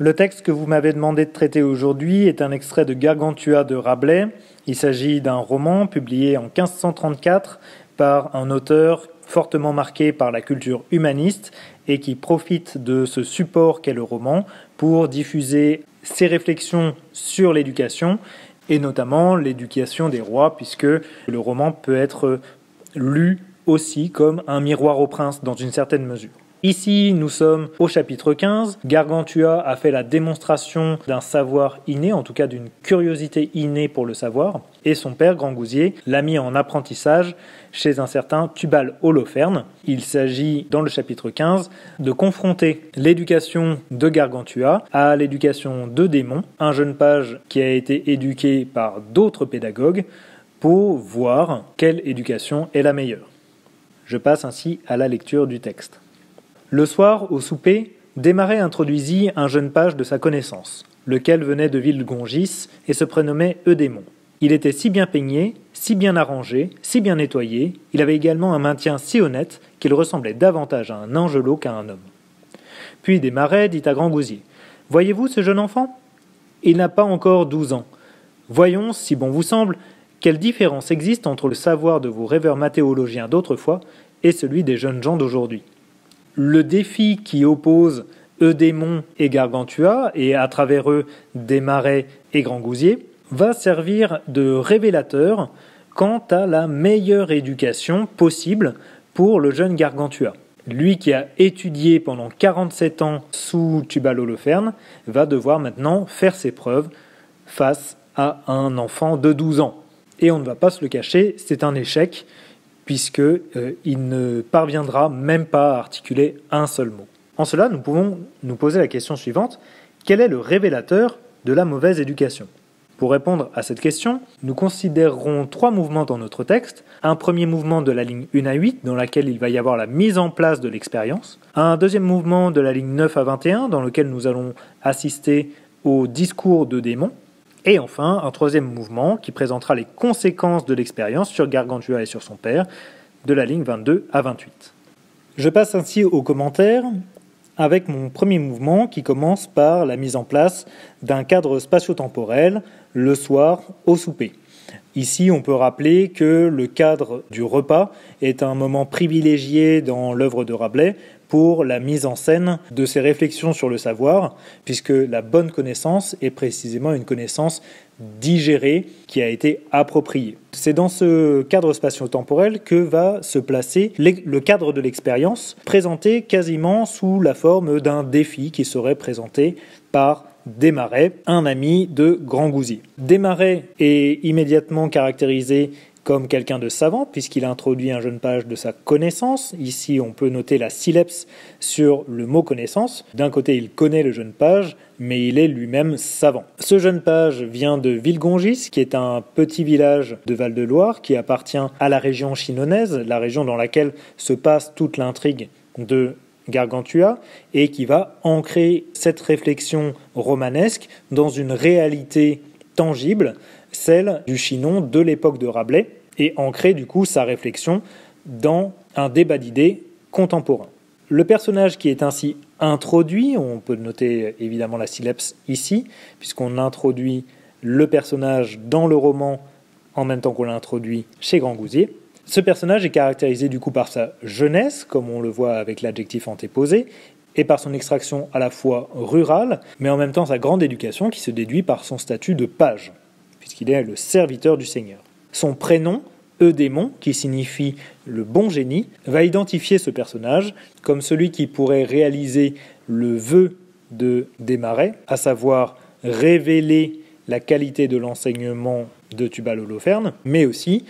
Le texte que vous m'avez demandé de traiter aujourd'hui est un extrait de Gargantua de Rabelais. Il s'agit d'un roman publié en 1534 par un auteur fortement marqué par la culture humaniste et qui profite de ce support qu'est le roman pour diffuser ses réflexions sur l'éducation et notamment l'éducation des rois puisque le roman peut être lu aussi comme un miroir au prince dans une certaine mesure. Ici, nous sommes au chapitre 15. Gargantua a fait la démonstration d'un savoir inné, en tout cas d'une curiosité innée pour le savoir, et son père, Grangousier, l'a mis en apprentissage chez un certain Tubal Holoferne. Il s'agit, dans le chapitre 15, de confronter l'éducation de Gargantua à l'éducation de Démon, un jeune page qui a été éduqué par d'autres pédagogues, pour voir quelle éducation est la meilleure. Je passe ainsi à la lecture du texte. Le soir, au souper, Desmarais introduisit un jeune page de sa connaissance, lequel venait de Villegongis et se prénommait Eudémon. Il était si bien peigné, si bien arrangé, si bien nettoyé, il avait également un maintien si honnête qu'il ressemblait davantage à un angelot qu'à un homme. Puis Desmarais dit à Grand Gousier Voyez-vous ce jeune enfant? Il n'a pas encore douze ans. Voyons, si bon vous semble, quelle différence existe entre le savoir de vos rêveurs mathéologiens d'autrefois et celui des jeunes gens d'aujourd'hui le défi qui oppose Eudémon et Gargantua, et à travers eux Desmarais et Grangousier, va servir de révélateur quant à la meilleure éducation possible pour le jeune Gargantua. Lui qui a étudié pendant 47 ans sous Tubal Holoferne va devoir maintenant faire ses preuves face à un enfant de 12 ans. Et on ne va pas se le cacher, c'est un échec puisqu'il euh, ne parviendra même pas à articuler un seul mot. En cela, nous pouvons nous poser la question suivante quel est le révélateur de la mauvaise éducation? Pour répondre à cette question, nous considérerons trois mouvements dans notre texte. Un premier mouvement de la ligne 1 à 8, dans laquelle il va y avoir la mise en place de l'expérience. Un deuxième mouvement de la ligne 9 à 21, dans lequel nous allons assister au discours de démons. Et enfin, un troisième mouvement qui présentera les conséquences de l'expérience sur Gargantua et sur son père, de la ligne 22 à 28. Je passe ainsi aux commentaires avec mon premier mouvement qui commence par la mise en place d'un cadre spatio-temporel le soir au souper. Ici, on peut rappeler que le cadre du repas est un moment privilégié dans l'œuvre de Rabelais pour la mise en scène de ses réflexions sur le savoir, puisque la bonne connaissance est précisément une connaissance digérée qui a été appropriée. C'est dans ce cadre spatio-temporel que va se placer le cadre de l'expérience, présenté quasiment sous la forme d'un défi qui serait présenté par Desmarais, un ami de Grand Gousier. Desmarais est immédiatement caractérisé comme quelqu'un de savant, puisqu'il introduit un jeune page de sa connaissance. Ici, on peut noter la sylepse sur le mot connaissance. D'un côté, il connaît le jeune page, mais il est lui-même savant. Ce jeune page vient de Villegongis, qui est un petit village de Val-de-Loire qui appartient à la région chinonaise, la région dans laquelle se passe toute l'intrigue de Gargantua et qui va ancrer cette réflexion romanesque dans une réalité tangible, celle du Chinon de l'époque de Rabelais, et ancrer du coup sa réflexion dans un débat d'idées contemporain. Le personnage qui est ainsi introduit, on peut noter évidemment la syllabse ici, puisqu'on introduit le personnage dans le roman en même temps qu'on l'introduit chez Grand Gousier. Ce personnage est caractérisé du coup par sa jeunesse, comme on le voit avec l'adjectif antéposé, et par son extraction à la fois rurale, mais en même temps sa grande éducation qui se déduit par son statut de page, puisqu'il est le serviteur du Seigneur. Son prénom, Eudémon, qui signifie le bon génie, va identifier ce personnage comme celui qui pourrait réaliser le vœu de Desmarais, à savoir révéler la qualité de l'enseignement de Tubal Holoferne, mais aussi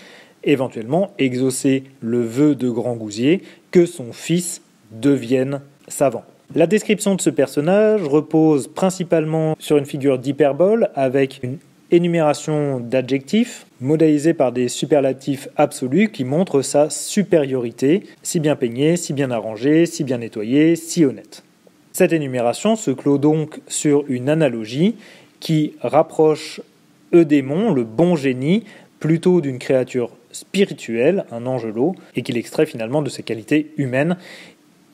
éventuellement exaucer le vœu de Grand Gousier que son fils devienne savant. La description de ce personnage repose principalement sur une figure d'hyperbole avec une énumération d'adjectifs modélisés par des superlatifs absolus qui montrent sa supériorité, si bien peigné, si bien arrangé, si bien nettoyé, si honnête. Cette énumération se clôt donc sur une analogie qui rapproche Eudémon, le bon génie, plutôt d'une créature spirituelle, un angelot, et qu'il extrait finalement de ses qualités humaines.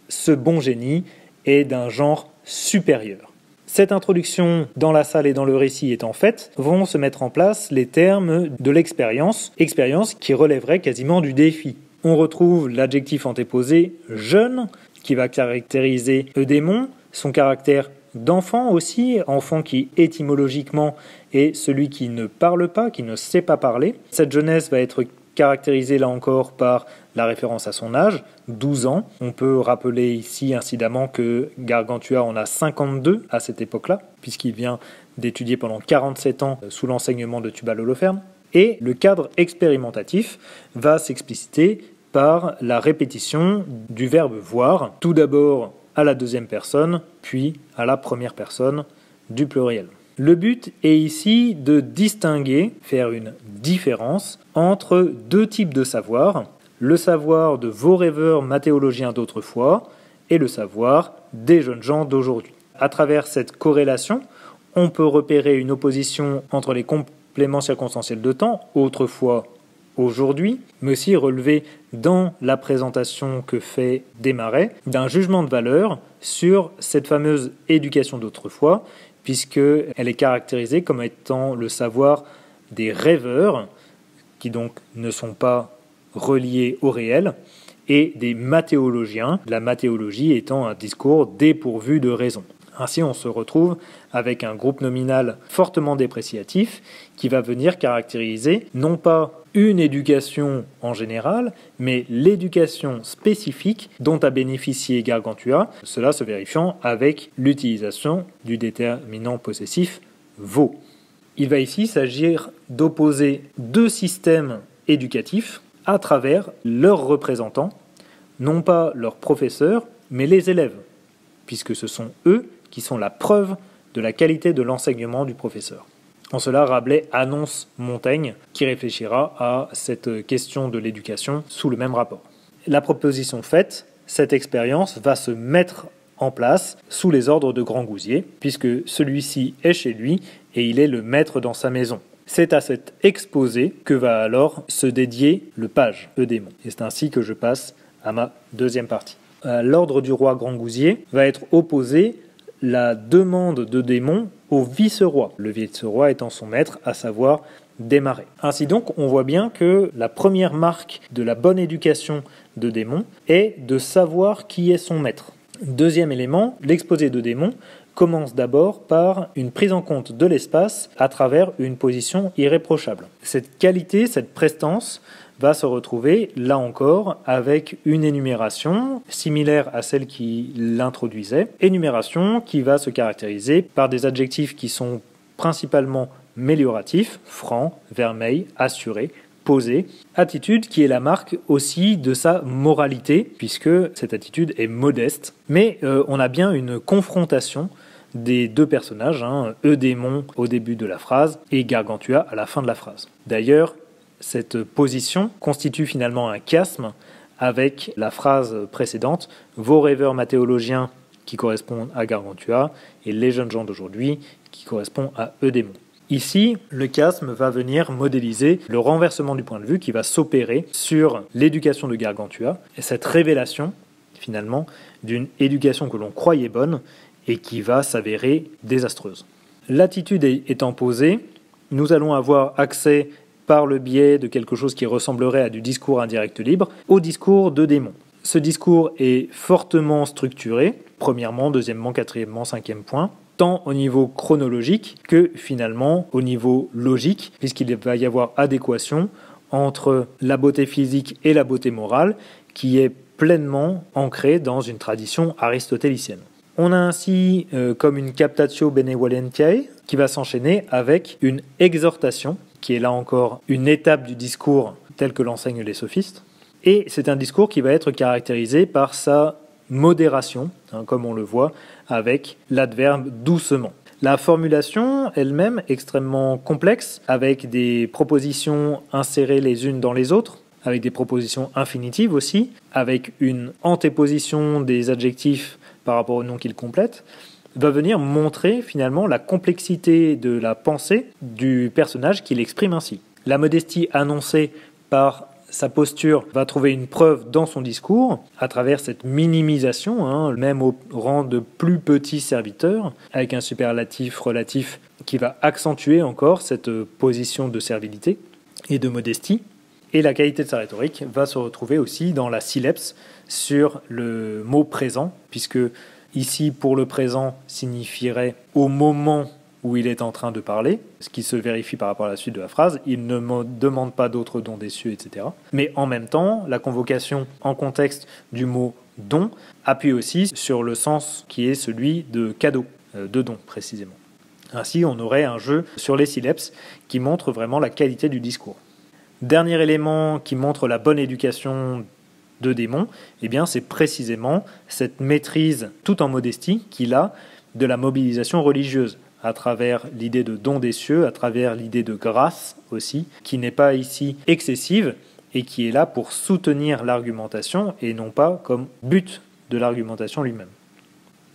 Ce bon génie est d'un genre supérieur. Cette introduction dans la salle et dans le récit étant faite, vont se mettre en place les termes de l'expérience, expérience qui relèverait quasiment du défi. On retrouve l'adjectif antéposé jeune, qui va caractériser Eudémon, son caractère d'enfant aussi, enfant qui étymologiquement est celui qui ne parle pas, qui ne sait pas parler. Cette jeunesse va être caractérisée là encore par la référence à son âge, 12 ans. On peut rappeler ici incidemment que Gargantua en a 52 à cette époque-là, puisqu'il vient d'étudier pendant 47 ans sous l'enseignement de Tubal Holoferne. Et le cadre expérimentatif va s'expliciter par la répétition du verbe voir, tout d'abord à la deuxième personne, puis à la première personne du pluriel. Le but est ici de distinguer, faire une différence entre deux types de savoir, le savoir de vos rêveurs mathéologiens d'autrefois et le savoir des jeunes gens d'aujourd'hui. À travers cette corrélation, on peut repérer une opposition entre les compléments circonstanciels de temps, autrefois aujourd'hui, mais aussi relever dans la présentation que fait Desmarais d'un jugement de valeur sur cette fameuse éducation d'autrefois, puisqu'elle est caractérisée comme étant le savoir des rêveurs, qui donc ne sont pas reliés au réel, et des mathéologiens, la mathéologie étant un discours dépourvu de raison. Ainsi, on se retrouve avec un groupe nominal fortement dépréciatif qui va venir caractériser non pas une éducation en général, mais l'éducation spécifique dont a bénéficié Gargantua, cela se vérifiant avec l'utilisation du déterminant possessif vaut. Il va ici s'agir d'opposer deux systèmes éducatifs à travers leurs représentants, non pas leurs professeurs, mais les élèves, puisque ce sont eux qui sont la preuve de la qualité de l'enseignement du professeur. En cela, Rabelais annonce Montaigne, qui réfléchira à cette question de l'éducation sous le même rapport. La proposition faite, cette expérience va se mettre en place sous les ordres de Grand Gousier, puisque celui-ci est chez lui et il est le maître dans sa maison. C'est à cet exposé que va alors se dédier le page Eudémon. Et c'est ainsi que je passe à ma deuxième partie. L'ordre du roi Grand Gousier va être opposé la demande de démon au vice-roi, le vice-roi étant son maître, à savoir Desmarais. Ainsi donc, on voit bien que la première marque de la bonne éducation de démon est de savoir qui est son maître. Deuxième élément, l'exposé de démon commence d'abord par une prise en compte de l'espace à travers une position irréprochable. Cette qualité, cette prestance, va se retrouver, là encore, avec une énumération similaire à celle qui l'introduisait, énumération qui va se caractériser par des adjectifs qui sont principalement mélioratifs, franc, vermeil, assuré, posé, attitude qui est la marque aussi de sa moralité, puisque cette attitude est modeste, mais euh, on a bien une confrontation des deux personnages, hein, Eudémon au début de la phrase et Gargantua à la fin de la phrase. D'ailleurs, cette position constitue finalement un chiasme avec la phrase précédente Vos rêveurs mathéologiens qui correspondent à Gargantua et les jeunes gens d'aujourd'hui qui correspondent à Eudémon. Ici, le chiasme va venir modéliser le renversement du point de vue qui va s'opérer sur l'éducation de Gargantua et cette révélation finalement d'une éducation que l'on croyait bonne et qui va s'avérer désastreuse. L'attitude étant posée, nous allons avoir accès par le biais de quelque chose qui ressemblerait à du discours indirect libre, au discours de démon. Ce discours est fortement structuré, premièrement, deuxièmement, quatrièmement, cinquième point, tant au niveau chronologique que finalement au niveau logique, puisqu'il va y avoir adéquation entre la beauté physique et la beauté morale, qui est pleinement ancrée dans une tradition aristotélicienne. On a ainsi euh, comme une captatio benevolentiae qui va s'enchaîner avec une exhortation qui est là encore une étape du discours tel que l'enseignent les sophistes. Et c'est un discours qui va être caractérisé par sa modération, hein, comme on le voit avec l'adverbe doucement. La formulation elle-même extrêmement complexe, avec des propositions insérées les unes dans les autres, avec des propositions infinitives aussi, avec une antéposition des adjectifs par rapport au nom qu'ils complètent, va venir montrer finalement la complexité de la pensée du personnage qu'il exprime ainsi. La modestie annoncée par sa posture va trouver une preuve dans son discours à travers cette minimisation, hein, même au rang de plus petit serviteur, avec un superlatif relatif qui va accentuer encore cette position de servilité et de modestie. Et la qualité de sa rhétorique va se retrouver aussi dans la sylepse sur le mot présent, puisque ici pour le présent signifierait au moment où il est en train de parler, ce qui se vérifie par rapport à la suite de la phrase, il ne me demande pas d'autres dons des cieux, etc. Mais en même temps, la convocation en contexte du mot don appuie aussi sur le sens qui est celui de cadeau, euh, de don précisément. Ainsi, on aurait un jeu sur les syllabes qui montre vraiment la qualité du discours. Dernier élément qui montre la bonne éducation de démon, eh bien, c'est précisément cette maîtrise tout en modestie qu'il a de la mobilisation religieuse à travers l'idée de don des cieux, à travers l'idée de grâce aussi, qui n'est pas ici excessive et qui est là pour soutenir l'argumentation et non pas comme but de l'argumentation lui-même.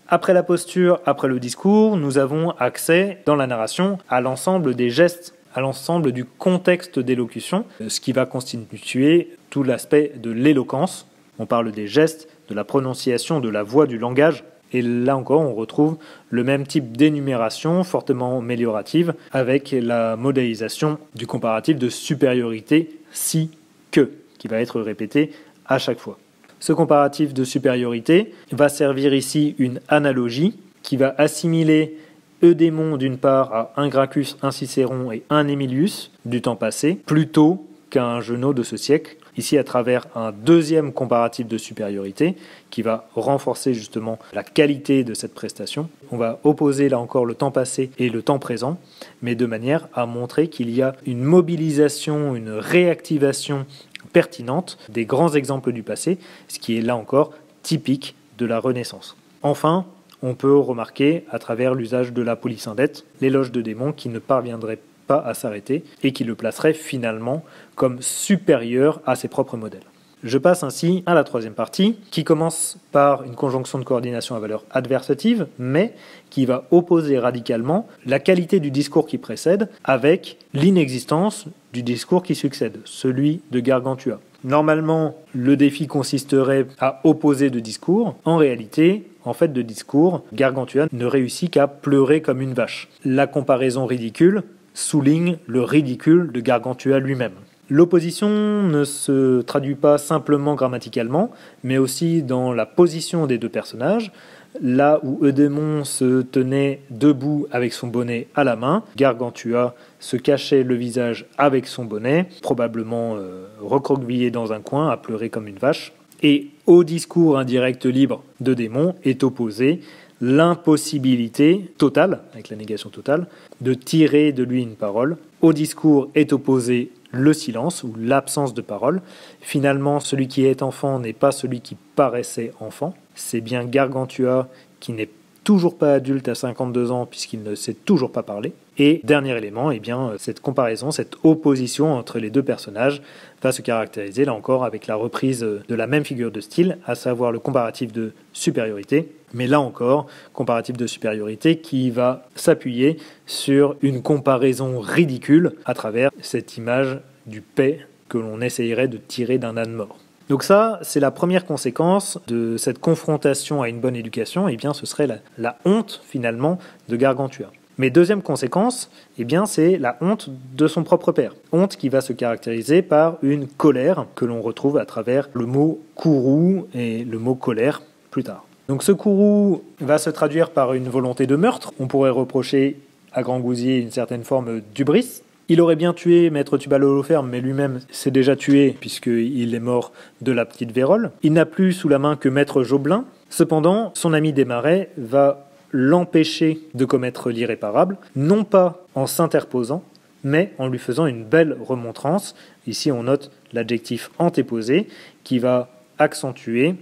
Après la posture, après le discours, nous avons accès dans la narration à l'ensemble des gestes, à l'ensemble du contexte d'élocution, ce qui va constituer tout l'aspect de l'éloquence. On parle des gestes, de la prononciation, de la voix, du langage, et là encore, on retrouve le même type d'énumération fortement améliorative avec la modélisation du comparatif de supériorité si que, qui va être répété à chaque fois. Ce comparatif de supériorité va servir ici une analogie qui va assimiler Eudémon d'une part à un Gracchus, un Cicéron et un Emilius du temps passé, plutôt qu'un Genot de ce siècle, ici à travers un deuxième comparatif de supériorité qui va renforcer justement la qualité de cette prestation. On va opposer là encore le temps passé et le temps présent, mais de manière à montrer qu'il y a une mobilisation, une réactivation pertinente des grands exemples du passé, ce qui est là encore typique de la Renaissance. Enfin, on peut remarquer à travers l'usage de la police indette l'éloge de démons qui ne parviendrait pas à s'arrêter et qui le placerait finalement comme supérieur à ses propres modèles. Je passe ainsi à la troisième partie, qui commence par une conjonction de coordination à valeur adversative, mais qui va opposer radicalement la qualité du discours qui précède avec l'inexistence du discours qui succède, celui de Gargantua. Normalement, le défi consisterait à opposer de discours. En réalité, en fait de discours, Gargantua ne réussit qu'à pleurer comme une vache. La comparaison ridicule souligne le ridicule de Gargantua lui-même. L'opposition ne se traduit pas simplement grammaticalement, mais aussi dans la position des deux personnages. Là où Eudémon se tenait debout avec son bonnet à la main, Gargantua se cachait le visage avec son bonnet, probablement euh, recroquevillé dans un coin, à pleurer comme une vache. Et au discours indirect libre de démon est opposé l'impossibilité totale, avec la négation totale, de tirer de lui une parole. Au discours est opposé le silence ou l'absence de parole. Finalement, celui qui est enfant n'est pas celui qui paraissait enfant. C'est bien Gargantua qui n'est toujours pas adulte à 52 ans puisqu'il ne sait toujours pas parler. Et dernier élément, eh bien, cette comparaison, cette opposition entre les deux personnages va se caractériser là encore avec la reprise de la même figure de style, à savoir le comparatif de supériorité. Mais là encore, comparatif de supériorité qui va s'appuyer sur une comparaison ridicule à travers cette image du paix que l'on essayerait de tirer d'un âne mort. Donc ça, c'est la première conséquence de cette confrontation à une bonne éducation, et eh bien ce serait la, honte finalement de Gargantua. Mais deuxième conséquence, eh bien, c'est la honte de son propre père. Honte qui va se caractériser par une colère que l'on retrouve à travers le mot courroux et le mot colère plus tard. Donc ce courroux va se traduire par une volonté de meurtre. On pourrait reprocher à Grand Gousier une certaine forme d'ubris. Il aurait bien tué Maître Tubal Holoferme, mais lui-même s'est déjà tué puisqu'il est mort de la petite vérole. Il n'a plus sous la main que Maître Joblin. Cependant, son ami Desmarais va l'empêcher de commettre l'irréparable, non pas en s'interposant, mais en lui faisant une belle remontrance. Ici, on note l'adjectif antéposé qui va accentuer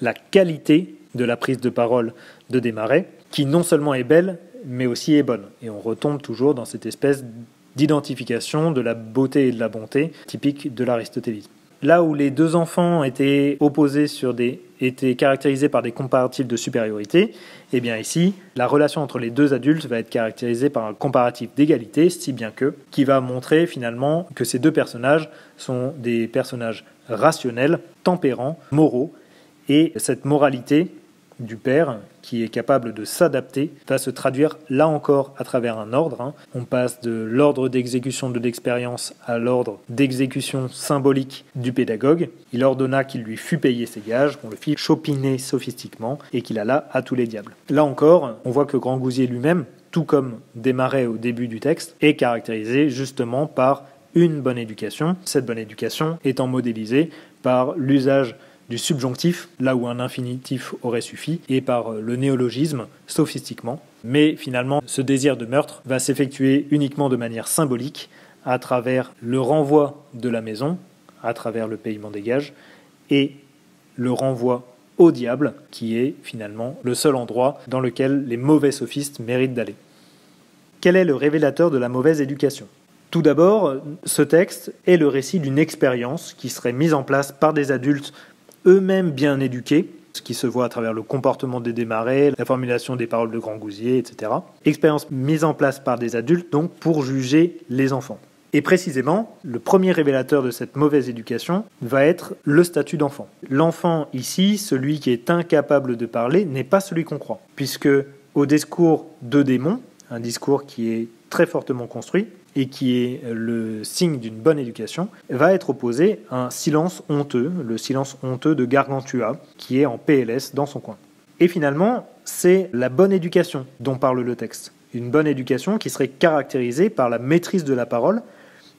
la qualité de la prise de parole de Desmarais, qui non seulement est belle, mais aussi est bonne. Et on retombe toujours dans cette espèce d'identification de la beauté et de la bonté typique de l'aristotélisme. Là où les deux enfants étaient opposés sur des étaient caractérisés par des comparatifs de supériorité, eh bien ici, la relation entre les deux adultes va être caractérisée par un comparatif d'égalité, si bien que, qui va montrer finalement que ces deux personnages sont des personnages rationnels, tempérants, moraux, et cette moralité du père, qui est capable de s'adapter, va se traduire là encore à travers un ordre. Hein. On passe de l'ordre d'exécution de l'expérience à l'ordre d'exécution symbolique du pédagogue. Il ordonna qu'il lui fût payé ses gages, qu'on le fit chopiner sophistiquement et qu'il alla à tous les diables. Là encore, on voit que Grand Gousier lui-même, tout comme démarrait au début du texte, est caractérisé justement par une bonne éducation. Cette bonne éducation étant modélisée par l'usage du subjonctif, là où un infinitif aurait suffi, et par le néologisme, sophistiquement. Mais finalement, ce désir de meurtre va s'effectuer uniquement de manière symbolique, à travers le renvoi de la maison, à travers le paiement des gages, et le renvoi au diable, qui est finalement le seul endroit dans lequel les mauvais sophistes méritent d'aller. Quel est le révélateur de la mauvaise éducation? Tout d'abord, ce texte est le récit d'une expérience qui serait mise en place par des adultes eux-mêmes bien éduqués, ce qui se voit à travers le comportement des démarrés, la formulation des paroles de Grand Gousier, etc. Expérience mise en place par des adultes, donc pour juger les enfants. Et précisément, le premier révélateur de cette mauvaise éducation va être le statut d'enfant. L'enfant ici, celui qui est incapable de parler, n'est pas celui qu'on croit, puisque au discours de démon, un discours qui est très fortement construit, et qui est le signe d'une bonne éducation, va être opposé à un silence honteux, le silence honteux de Gargantua, qui est en PLS dans son coin. Et finalement, c'est la bonne éducation dont parle le texte. Une bonne éducation qui serait caractérisée par la maîtrise de la parole,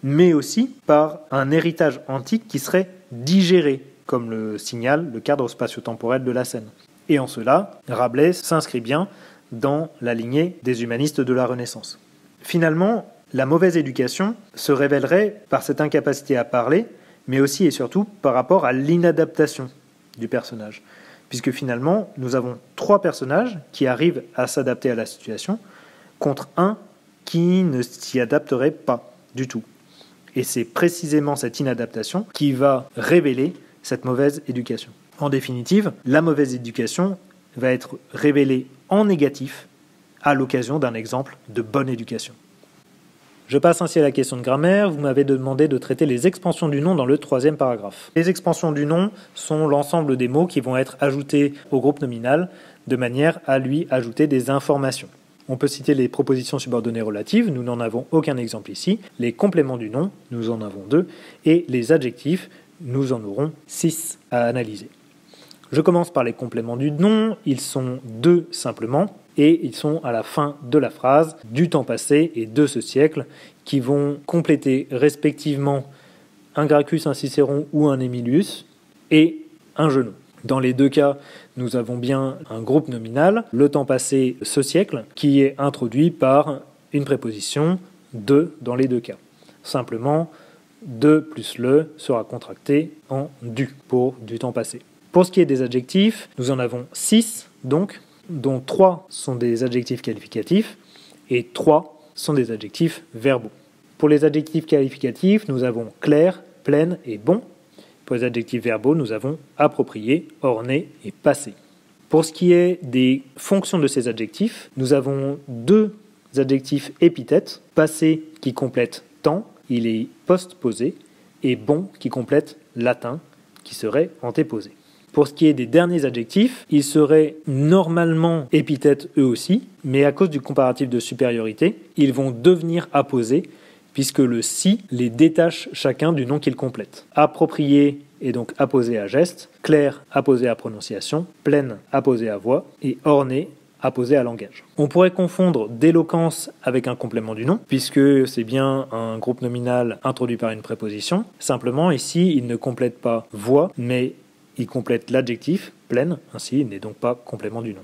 mais aussi par un héritage antique qui serait digéré, comme le signale le cadre spatio-temporel de la scène. Et en cela, Rabelais s'inscrit bien dans la lignée des humanistes de la Renaissance. Finalement, la mauvaise éducation se révélerait par cette incapacité à parler, mais aussi et surtout par rapport à l'inadaptation du personnage. Puisque finalement, nous avons trois personnages qui arrivent à s'adapter à la situation contre un qui ne s'y adapterait pas du tout. Et c'est précisément cette inadaptation qui va révéler cette mauvaise éducation. En définitive, la mauvaise éducation va être révélée en négatif à l'occasion d'un exemple de bonne éducation. Je passe ainsi à la question de grammaire. Vous m'avez demandé de traiter les expansions du nom dans le troisième paragraphe. Les expansions du nom sont l'ensemble des mots qui vont être ajoutés au groupe nominal de manière à lui ajouter des informations. On peut citer les propositions subordonnées relatives, nous n'en avons aucun exemple ici. Les compléments du nom, nous en avons deux. Et les adjectifs, nous en aurons six à analyser. Je commence par les compléments du nom, ils sont deux simplement et ils sont à la fin de la phrase du temps passé et de ce siècle qui vont compléter respectivement un Gracchus, un Cicéron ou un Emilius et un genou. Dans les deux cas, nous avons bien un groupe nominal, le temps passé, ce siècle, qui est introduit par une préposition de dans les deux cas. Simplement, de plus le sera contracté en du pour du temps passé. Pour ce qui est des adjectifs, nous en avons six donc dont trois sont des adjectifs qualificatifs et trois sont des adjectifs verbaux. Pour les adjectifs qualificatifs, nous avons clair, pleine et bon. Pour les adjectifs verbaux, nous avons approprié, orné et passé. Pour ce qui est des fonctions de ces adjectifs, nous avons deux adjectifs épithètes, passé qui complète temps, il est postposé, et bon qui complète latin, qui serait antéposé. Pour ce qui est des derniers adjectifs, ils seraient normalement épithètes eux aussi, mais à cause du comparatif de supériorité, ils vont devenir apposés puisque le si les détache chacun du nom qu'ils complètent. Approprié est donc apposé à geste, clair apposé à prononciation, pleine apposé à voix et orné apposé à langage. On pourrait confondre d'éloquence avec un complément du nom, puisque c'est bien un groupe nominal introduit par une préposition. Simplement, ici, il ne complète pas voix, mais il complète l'adjectif pleine, ainsi n'est donc pas complément du nom.